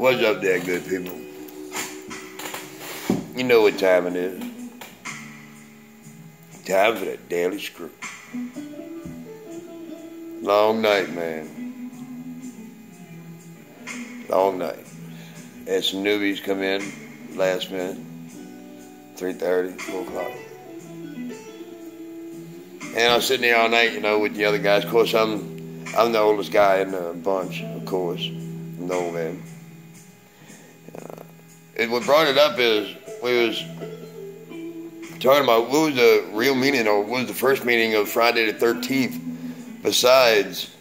What's up there, good people? You know what time it is. Time for that daily screw. Long night, man. Long night. Had some newbies come in last minute. 3.30, 4 o'clock. And I was sitting there all night, you know, with the other guys. Of course, I'm I'm the oldest guy in the bunch, of course. I'm the old man. And what brought it up is we was talking about what was the real meaning or what was the first meaning of Friday the 13th besides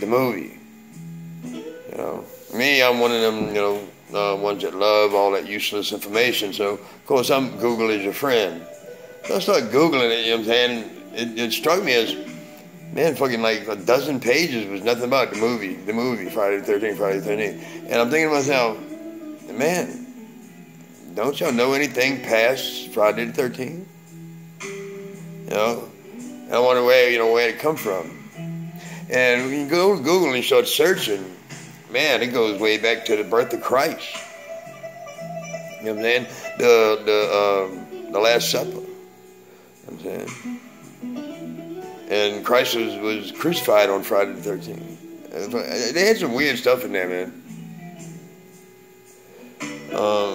the movie. You know, me, I'm one of them, you know, uh, ones that love all that useless information. So, of course, I'm Google is your friend. So I started Googling it, you know what I'm saying? It, it struck me as, man, fucking like a dozen pages was nothing about the movie, the movie, Friday the 13th, Friday the 13th. And I'm thinking to myself, man, don't y'all know anything past Friday the 13th? You know? I wonder where, you know, where it come from. And you go to Google and start searching, man, it goes way back to the birth of Christ. You know what I'm saying? The the um, the Last Supper. You know I'm saying? And Christ was, was crucified on Friday the 13th. They had some weird stuff in there, man. Um,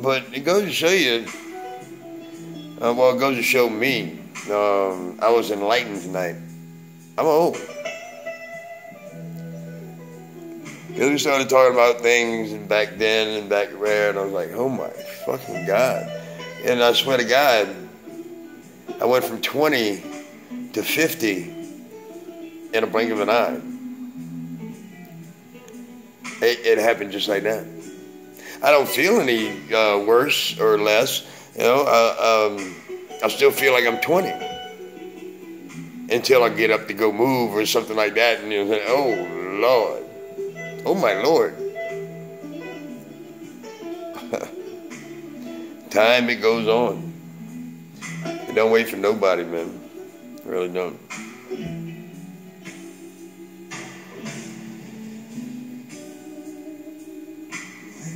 but it goes to show you, uh, well, it goes to show me, um, I was enlightened tonight. I'm old. Because we started talking about things and back then and back there, and I was like, oh my fucking God. And I swear to God, I went from 20 to 50 in a blink of an eye. It, it happened just like that. I don't feel any uh, worse or less. You know, uh, um, I still feel like I'm 20 until I get up to go move or something like that, and you know, oh Lord, oh my Lord. Time it goes on. It don't wait for nobody, man. Really don't.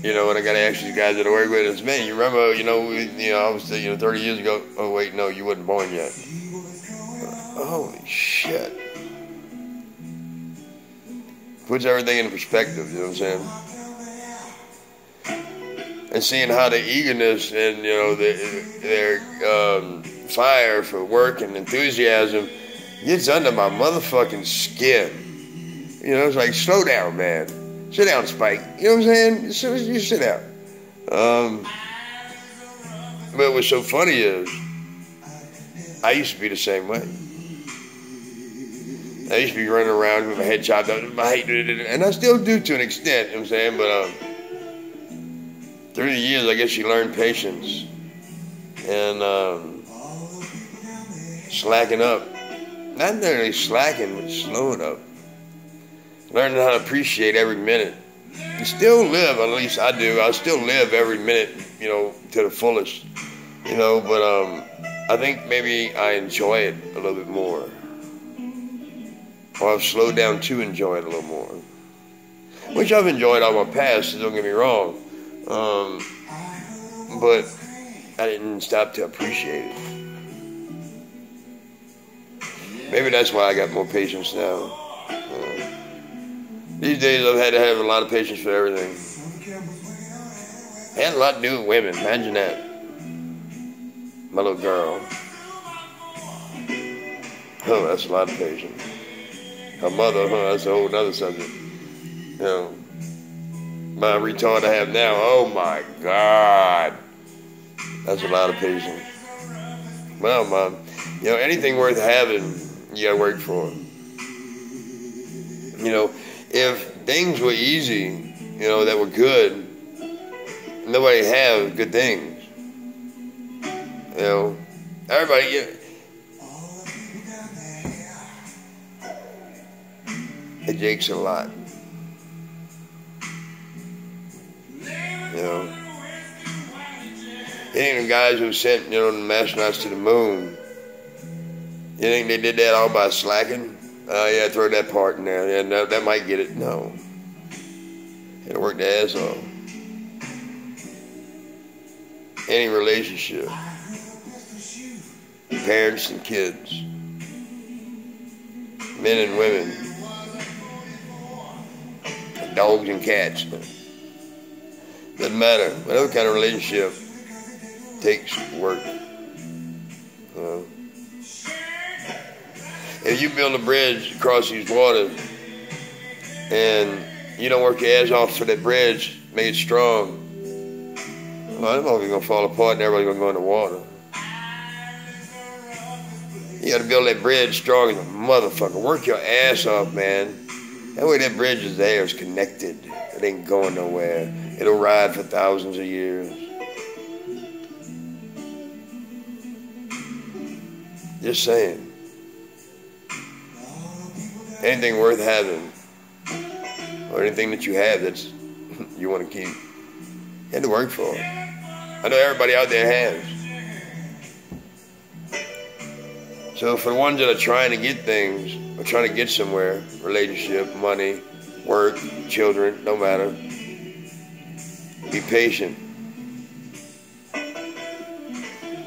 You know, and I got to ask these guys that I work with, it's me. You remember, you know, we, you know, I was, you know, 30 years ago. Oh wait, no, you wasn't born yet. Holy shit! Puts everything in perspective. You know what I'm saying? And seeing how the eagerness and you know the, their um, fire for work and enthusiasm gets under my motherfucking skin. You know, it's like slow down, man Sit down, Spike. You know what I'm saying? You sit down. Um, but what's so funny is, I used to be the same way. I used to be running around with my head chopped off, and I still do to an extent. You know what I'm saying, but um, through the years, I guess you learn patience and um, slacking up. Not necessarily slacking, but slowing up learning how to appreciate every minute. You still live, at least I do. I still live every minute, you know, to the fullest, you know. But um, I think maybe I enjoy it a little bit more, or I've slowed down to enjoy it a little more, which I've enjoyed all my past. Don't get me wrong, um, but I didn't stop to appreciate it. Maybe that's why I got more patience now. These days I've had to have a lot of patience for everything. And a lot to do with women. Imagine that. My little girl. Oh, that's a lot of patience. Her mother, huh, that's a whole other subject. You know, my retard I have now, oh my God. That's a lot of patience. Well, mom, you know, anything worth having, you gotta work for. You know, if things were easy, you know, that were good, nobody have good things. You know, everybody. You it jakes a lot. You know. You think the guys who sent, you know, the astronauts to the moon, you think they did that all by slacking? Uh, yeah, throw that part in there. Yeah, no, that might get it. No. It'll work the ass. Any relationship. Parents and kids. Men and women. Dogs and cats. Doesn't matter. Whatever kind of relationship takes work. If you build a bridge across these waters and you don't work your ass off for that bridge, make it strong, well, that motherfucker's gonna fall apart and everybody's gonna go in the water. You gotta build that bridge strong as a motherfucker. Work your ass off, man. That way that bridge is there, it's connected. It ain't going nowhere. It'll ride for thousands of years. Just saying. Anything worth having, or anything that you have that's you want to keep, you had to work for. I know everybody out there has. So for the ones that are trying to get things, or trying to get somewhere, relationship, money, work, children, no matter, be patient.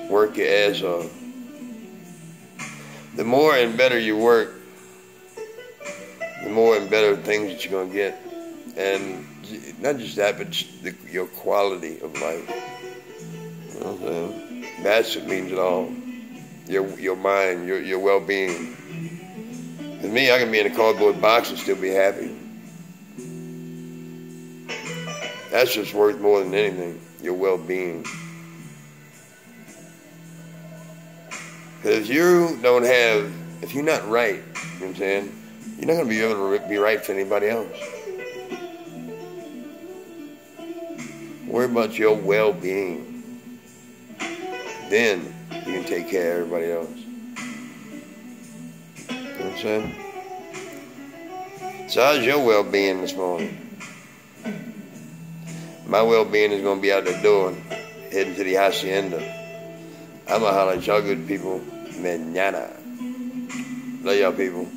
Work your ass off. The more and better you work, the more and better things that you're going to get. And not just that, but the, your quality of life. You know what I'm saying? That's what means it all. Your, your mind, your, your well being. With me, I can be in a cardboard box and still be happy. That's just worth more than anything, your well being. Because if you don't have, if you're not right, you know what I'm saying? You're not going to be able to be right for anybody else. Worry about your well being. Then you can take care of everybody else. You know what I'm saying? So, how's your well being this morning? My well being is going to be out the door heading to the hacienda. I'm going to holler at y'all good people. Manana. Love y'all people.